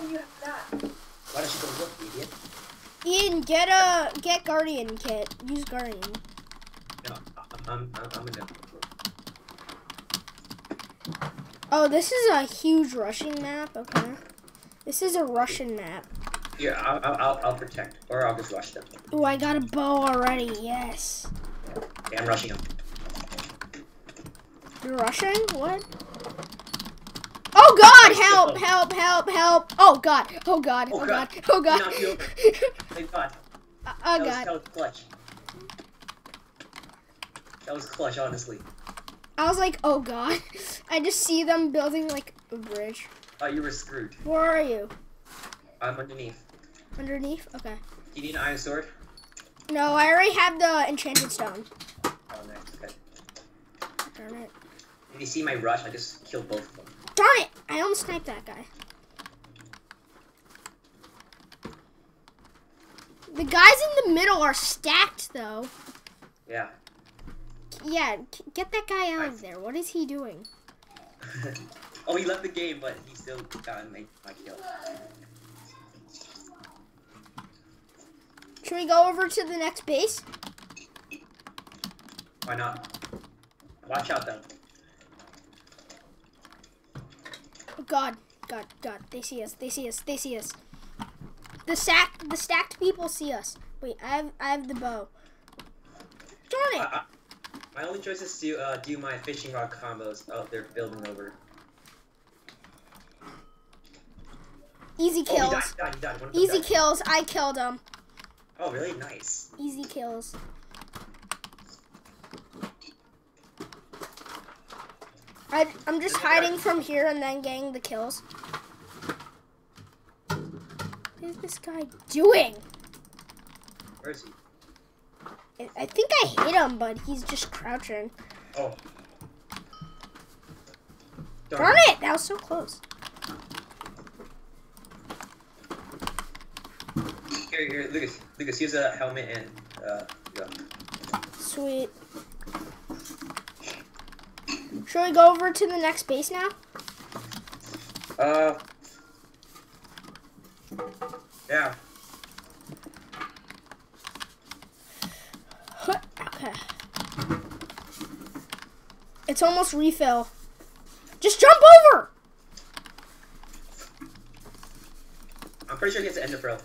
Oh, you have that. Why don't you go look, idiot? Ian, get a get guardian kit. Use guardian. No, I'm, I'm, I'm gonna. Oh, this is a huge Russian map. Okay. This is a Russian map. Yeah, I'll, I'll, I'll, I'll protect, or I'll just rush them. Oh, I got a bow already. Yes. Okay, I'm rushing them. You're rushing? What? Oh God! Help! Help! Help! Help! Oh God! Oh God! Oh, Oh God. God! Oh God! You over. Thank God. Uh, oh That was, God! that was clutch. That was clutch, honestly. I was like, oh God! I just see them building like a bridge. Oh, you were screwed. Where are you? I'm underneath. Underneath? Okay. Do you need an iron sword? No, I already have the enchanted stone. Oh, nice. Okay. Darn it! Did you see my rush? I just killed both of them. Darn it! I almost sniped that guy. The guys in the middle are stacked though. Yeah. Yeah, get that guy out of there. What is he doing? oh, he left the game, but he still got my, my kill. Should we go over to the next base? Why not? Watch out, though. Oh God, God, God! They see us! They see us! They see us! The sack, the stacked people see us. Wait, I have, I have the bow. Darn it! I, my only choice is to uh, do my fishing rod combos. Oh, they're building over. Easy Oh, he died, kills. he died, he died. Of them Easy died. kills. I killed him. Oh, really? Nice. Easy kills. I, I'm just hiding from here and then getting the kills. What is this guy doing? Where is he? I- I think I hit him, but he's just crouching. Oh. Darn it! That was so close. Here, here, Lucas. Lucas, use a helmet and uh, go. Sweet. Should we go over to the next base now? Uh. Yeah. Okay. It's almost refill. Just jump over! I'm pretty sure he has an ender pearl.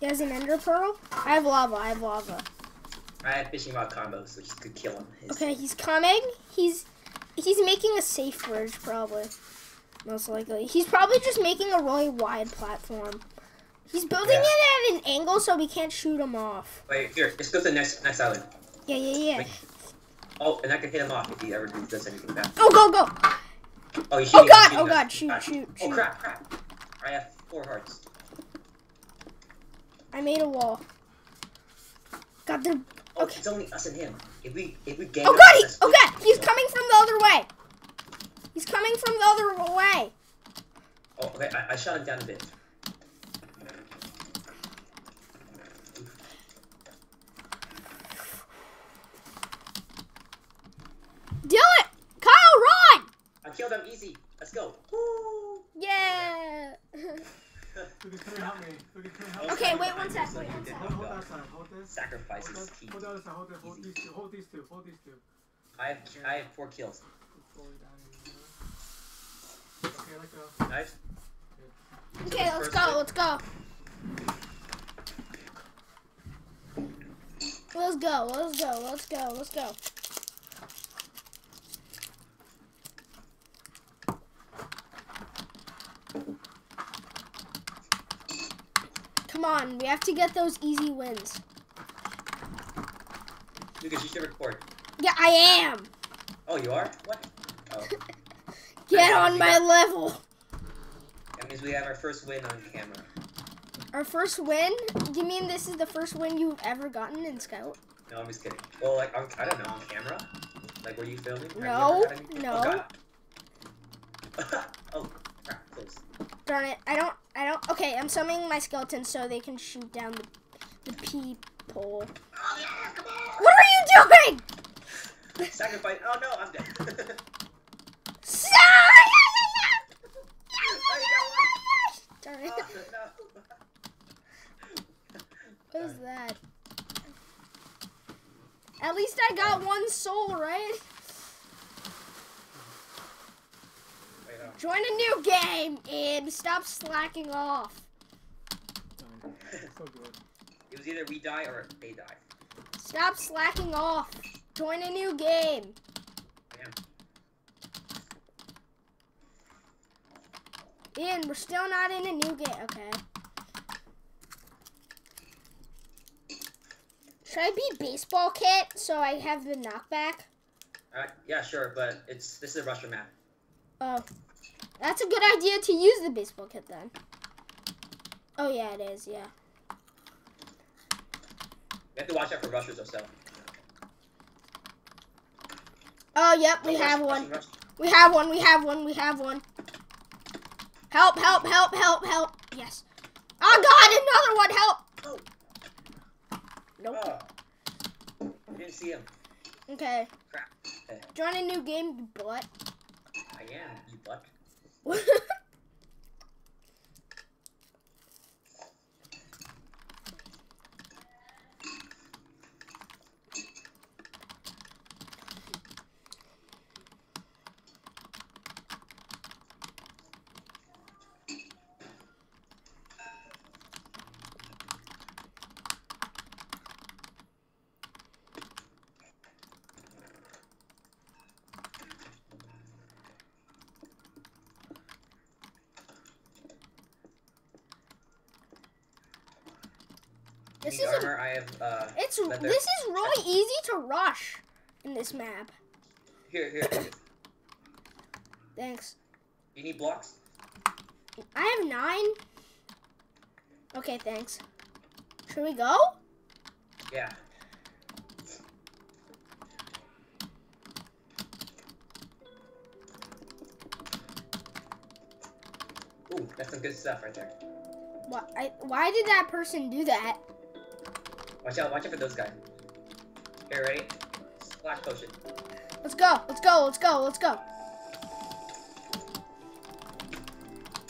He has an ender pearl? I have lava, I have lava. I have fishing rod combos, which could kill him. His- Okay, he's coming. He's he's making a safe bridge, probably. Most likely. He's probably just making a really wide platform. He's building Yeah. it at an angle so we can't shoot him off. Wait, here. Let's go to the next next island. Yeah, yeah, yeah. Wait. Oh, and I can hit him off if he ever does anything bad. Oh, go, go! Oh, he's Oh, God, shooting oh, us. God, shoot, Ah. shoot, Oh crap, crap! I have four hearts. I made a wall. God, they're. Oh, Okay. it's only us and him. If we if we gang Oh, God! He, that's- oh, God! He's coming from the other way! He's coming from the other way! Oh, okay. I, I shot him down a bit. Do it! Kyle, run! I killed him easy. Let's go. Woo! Yeah! Lucas, come here, help me. Lucas, come here, help me. Okay, wait one sec, So wait you one did sec. Sacrifice Hold is key. hold side, hold that, hold these two, hold these two, hold these two. I have I have four kills. Okay, let go. Nice. Okay, let's go, let's go. Let's go, let's go, let's go, let's go. Come on, we have to get those easy wins. Lucas, you should record. Yeah, I am. Oh, you are? What? Oh, Get on my level. that means we have our first win on camera. Our first win? You mean this is the first win you've ever gotten in Scout? No, I'm just kidding. Well, like on, I don't know on camera. Like, were you filming? Have you No, ever had any- no. Oh, God. oh, crap, close. Darn it! I don't. I don't. Okay, I'm summoning my skeletons so they can shoot down the, the people. What are you doing? Sacrifice. Oh no, I'm dead. Sorry. What was that? At least I got one soul, right? Join a new game and stop slacking off. It was either we die or they die. Stop slacking off. Join a new game. Damn. Ian, we're still not in a new game. Okay. Should I be baseball kit so I have the knockback? Alright, yeah, sure, but it's this is a Russia map. Oh, that's a good idea to use the baseball kit then. Oh yeah, it is. Yeah. Have to watch out for rushers. Oh yep, we Rush, have rush, one. rush. We have one. We have one. We have one. Help! Help! Help! Help! Help! Yes. Oh God! Another one! Help! Oh, Nope. oh. I didn't see him. Okay. Crap. Join a new game, you butt. I am, you butt. this is armor. I have. Uh, it's leather. this is really easy to rush in this map. Here, here. here. Thanks. You need blocks. I have nine. Okay, thanks. Should we go? Yeah. Ooh, that's some good stuff right there. Why? I, why did that person do that? Watch out, watch out for those guys. Here, ready? Splash potion. Let's go. Let's go. Let's go. Let's go.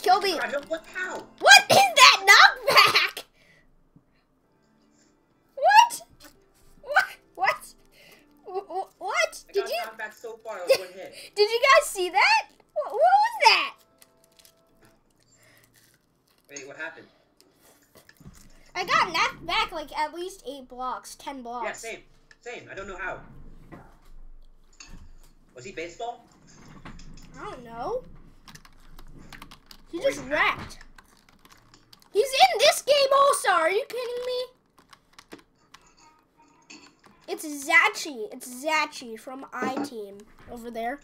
Kill the. No, what? How? What is that knockback? What? What? What? Wh- wh- What? Did you knocked back so far, it was one hit. did you guys see that? What, what was that? Wait, what happened? I got knocked back like at least eight blocks, ten blocks. Yeah, same. Same. I don't know how. Was he baseball? I don't know. He just wrecked. He's in this game also. Are you kidding me? It's Zachi. It's Zachi from I Team over there.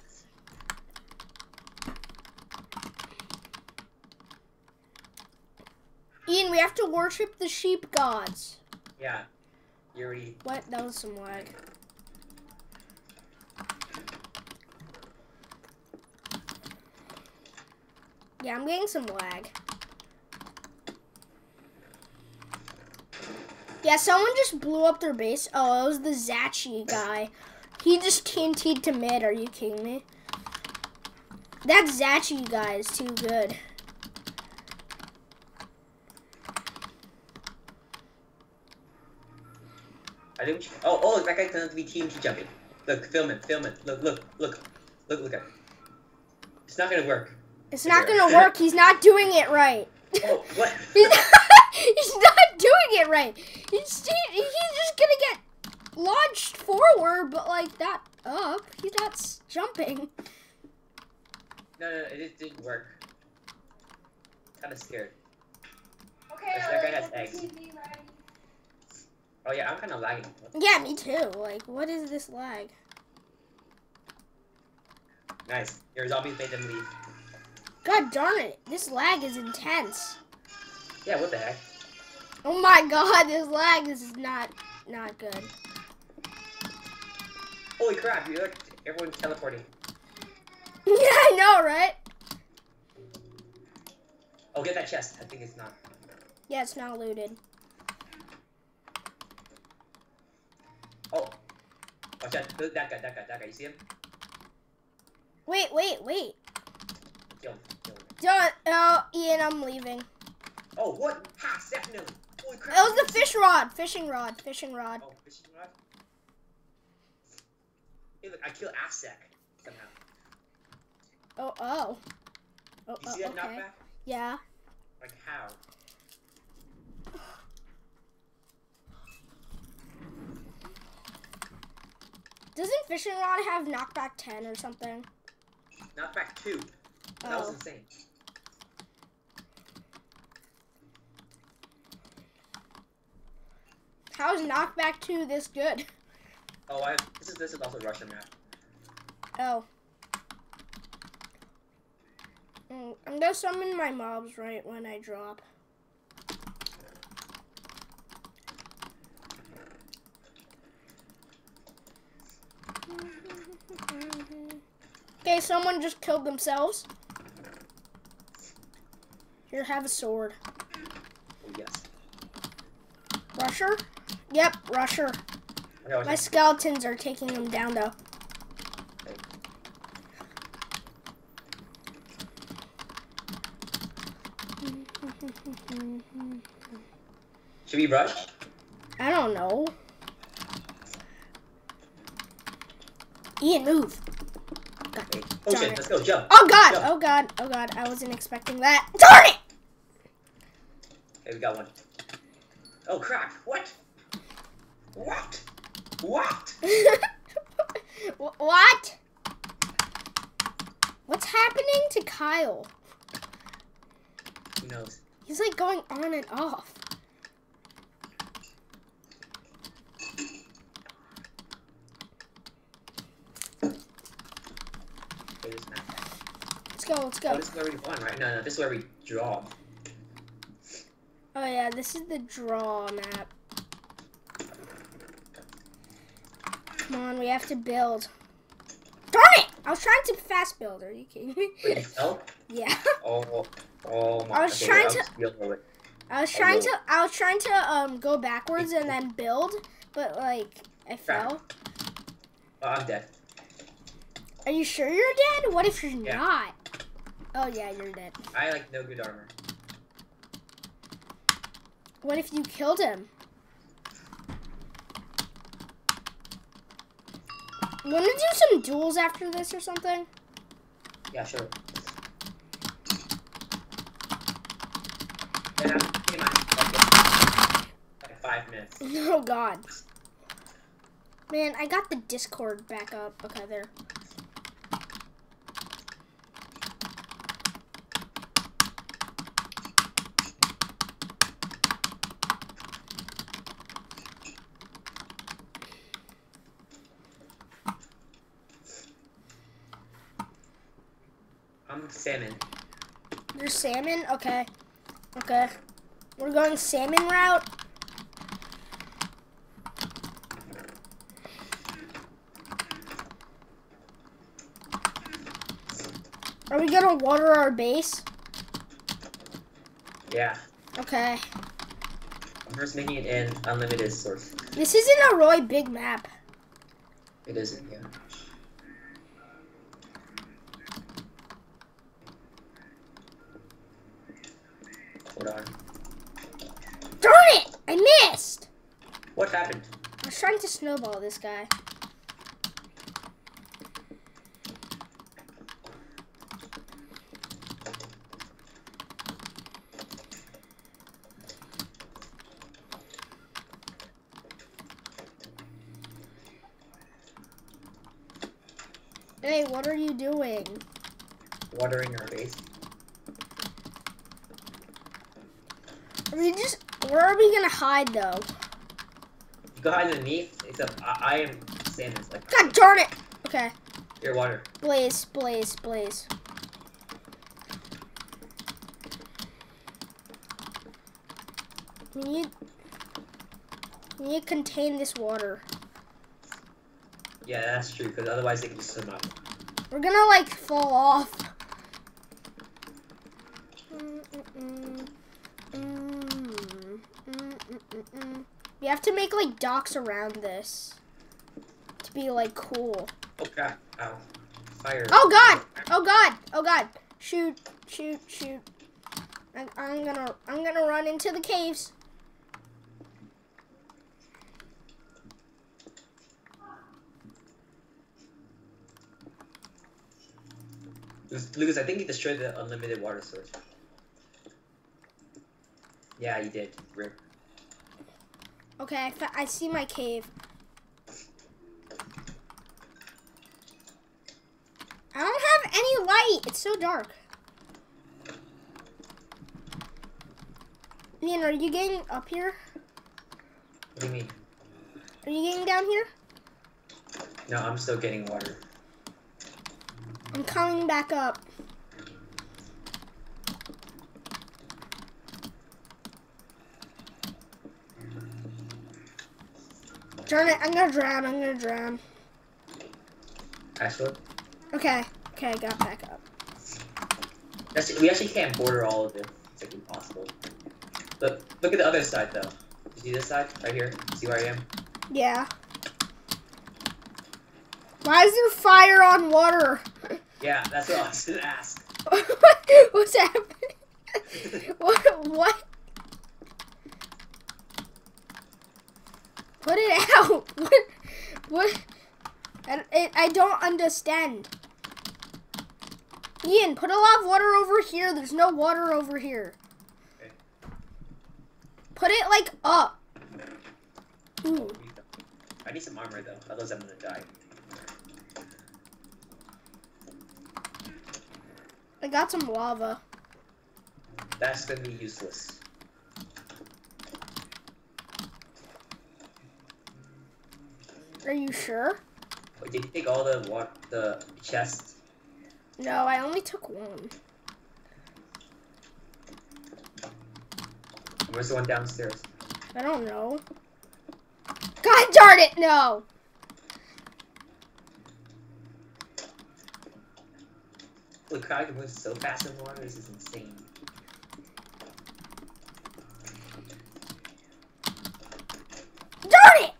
Ian, we have to worship the sheep gods. Yeah. You already. What? That was some lag. Yeah, I'm getting some lag. Yeah, someone just blew up their base. Oh, it was the Zachi guy. He just TNT'd to mid. Are you kidding me? That Zachi guy is too good. I didn't. Oh, oh, that guy turned out to be TNT jumping. Look, film it, film it. Look, look, look, look, look at it. It's not gonna work. It's not gonna work. He's not doing it right. Oh, what? He's not, he's not doing it right. He's, he, he's just gonna get launched forward, but like not up. He's not s- jumping. No, no, no, it didn't work. Kind of scared. Okay, Yes, that alright, guy has get eggs. Oh yeah, I'm kind of lagging. Yeah, me too. Like, what is this lag? Nice. Your zombies made them leave. God darn it! This lag is intense. Yeah, what the heck? Oh my god, this lag is not not good. Holy crap! You look everyone's teleporting. yeah, I know, right? Oh, get that chest. I think it's not. Yeah, it's not looted. Oh, oh watch out! That guy, that guy, that guy. You see him? Wait, wait, wait. Kill him. Kill him. Don't. Oh, Ian, I'm leaving. Oh, what? Ha! Definitely. Holy crap! That was the fish rod. Fishing rod. Fishing rod. Oh, fishing rod. Hey, look, I killed Afsec somehow. Oh, oh. Oh, You oh, see that okay. knockback? Yeah. Like how? Doesn't fishing rod have knockback 10 or something? Knockback two. That was Oh. insane. How is knockback 2 this good? Oh, I this is this is also Russian map. Oh. Mm, I'm gonna summon my mobs right when I drop. Okay, someone just killed themselves. Here, have a sword. Yes. Rusher? Yep, Rusher. Was My skeletons are taking them down though. Should we rush? I don't know. Ian, move. Wait. Darn shit! it. Let's go. Jump. Oh god, Jump. oh god, oh god, I wasn't expecting that. Darn it! Okay, we got one. Oh crap! What? What? What? What? What's happening to Kyle? Who knows? He's like going on and off. Okay, this map. Let's go, Oh, this is where we won, right? No, no, this is where we draw. Oh yeah, this is the draw map. Come on, we have to build. Darn it! I was trying to fast build. Are you kidding me? Wait, you yeah. Oh, oh my. I was okay, trying to- just build over it. I was trying to I was trying to um go backwards and then build, but like I fell. Oh, I'm dead. Are you sure you're dead? What if you're Yeah. not? Oh yeah, you're dead. I like no good armor. What if you killed him? Wanna do some duels after this or something? Yeah, sure. Yeah, okay, man. Okay. Like five minutes. Oh god. Man, I got the Discord back up. Okay, there. I'm salmon. There's salmon? Okay. Okay. We're going salmon route. Are we gonna water our base? Yeah. Okay. I'm first making it in unlimited source. This isn't a really big map. It isn't, yeah. Hold on. Darn it! I missed! What happened? I was trying to snowball this guy. Hey, what are you doing? Watering our base. Are we just where are we gonna hide though? You go hide except I, I am. It's like, God darn it! Okay. your water. Blaze, blaze, blaze. We need we need to contain this water. Yeah, that's true, because otherwise they can just swim up. We're gonna like fall off. Mm, mm, mm. mm, mm, mm we have to make like docks around this to be like cool. Oh god! Ow! Fire! Oh god! Oh god! Oh god! Shoot! Shoot! Shoot! I'm, I'm gonna I'm gonna run into the caves. Lucas, I think you destroyed the unlimited water source. Yeah, you did. Rip. Okay, I, I see my cave. I don't have any light. It's so dark. Ian, are you getting up here? What do you mean? Are you getting down here? No, I'm still getting water. I'm coming back up. Darn it, I'm gonna drown, I'm gonna drown. Actually, Okay, okay, I got back up. that's, we actually can't border all of it. It's like impossible. Look, look at the other side though. You see this side right here? See where I am? Yeah. Why is there fire on water? Yeah, that's what I was gonna ask. What's happening? what? What? Put it What? What? I, I, I don't understand. Ian, put a lot of water over here. There's no water over here. Okay. Put it like up. Ooh. I need some armor though, otherwise I'm gonna die. I got some lava. That's gonna be useless. Are you sure? Wait, did you take all the what the chests? No, I only took one. Where's the one downstairs? I don't know. God darn it, no! Look, crowd can move so fast in water. This is insane. Darn it!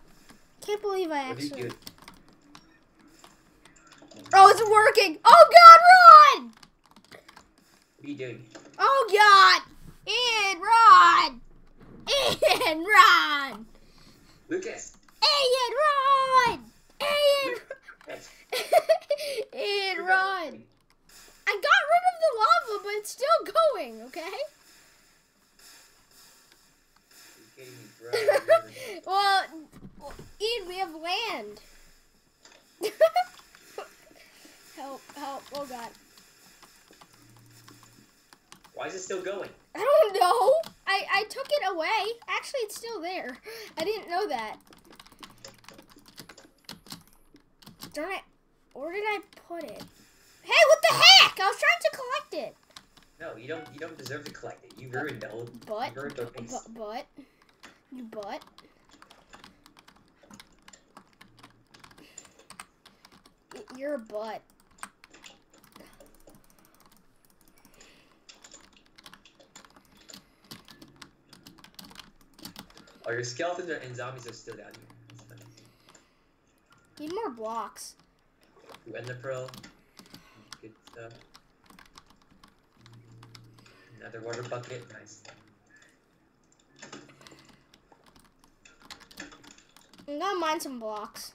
Can't believe I What do you actually. Oh, it's working! Oh God, run! What are you doing? Oh God! Ian, run! Ian, run! Lucas! Ian, run! Yes. Ian, run! I got rid of the lava, but it's still going. Okay. Are kidding me, bro? well, Ian, we have land. help, help, oh god. Why is it still going? I don't know. I, I took it away. Actually, it's still there. I didn't know that. Darn it. Where did I put it? Hey, what the heck? I was trying to collect it. No, you don't. You don't deserve to collect it. You ruined the whole. But, You ruined the but, but, you but. Y- You're butt. Oh, your skeletons are, and zombies are still down here. That's funny. Need more blocks. Ooh, Ender pearl. Good stuff. Another water bucket. Nice. I'm gonna mine some blocks.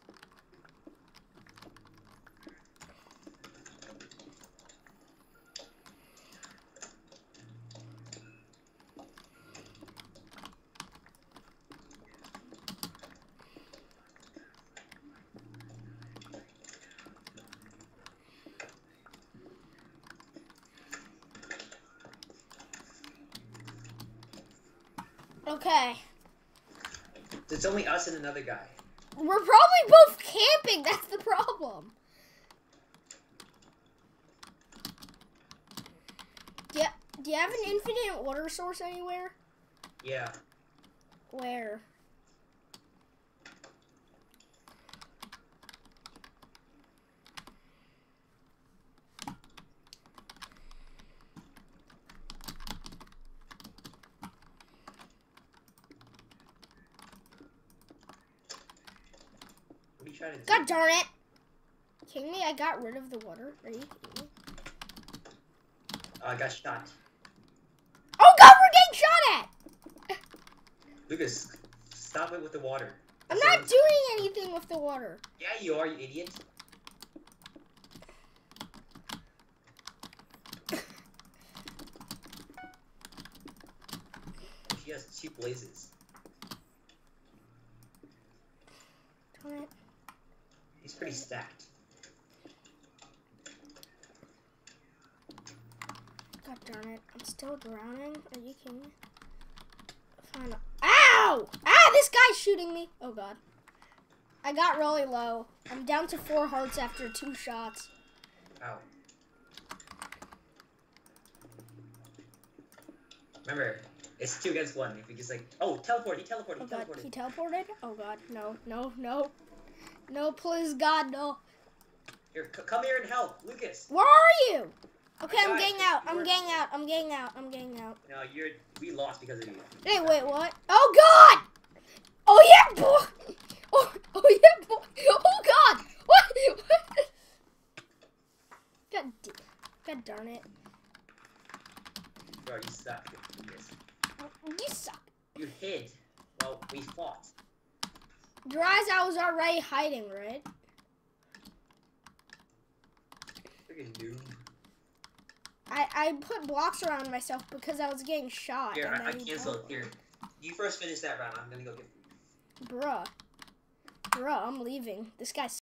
Okay. It's only us and another guy. We're probably both camping. That's the problem. Do you, do you have an infinite water source anywhere? Yeah. Where? try to. God darn it! King me? I got rid of the water. Are you kidding me? Uh, I got shot. Oh god, we're getting shot at! Lucas, stop it with the water. I'm so not doing anything with the water. Yeah, you are, you idiot. she has two blazes. Darn it. Pretty stacked. God darn it. I'm still drowning. Are you kidding me? Fine. Ow! Ah, this guy's shooting me. Oh god. I got really low. I'm down to four hearts after two shots. Ow. Remember, it's two against one. If you just like, oh, teleport, he teleported, Oh he god, teleported. he teleported? Oh god, no, no, no. No, please God, no. Here, c- come here and help, Lucas. Where are you? Okay, I'm getting out. I'm getting out. I'm getting out. I'm getting out. No, you're we lost because of you. Hey, wait, what? Oh god! Oh yeah, boy! Oh, oh yeah, boy! Oh god! What? what? God, God darn it! Bro, you suck, Lucas. You suck. You hid. Well, we fought. Dries, I was already hiding, right? Freaking. I I put blocks around myself because I was getting shot. Here, and I, I then he canceled. Here, you first finish that round. I'm gonna go get. Bruh. Bruh, I'm leaving. This guy's